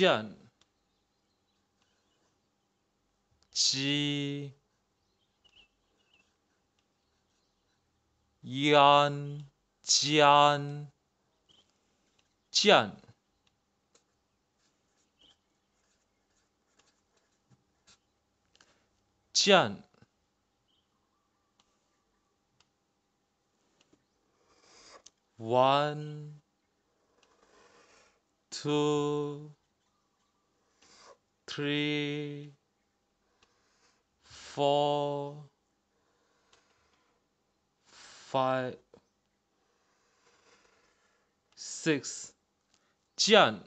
지안 지 이안 지안 지안. 지안. one two three, four, five, six. 见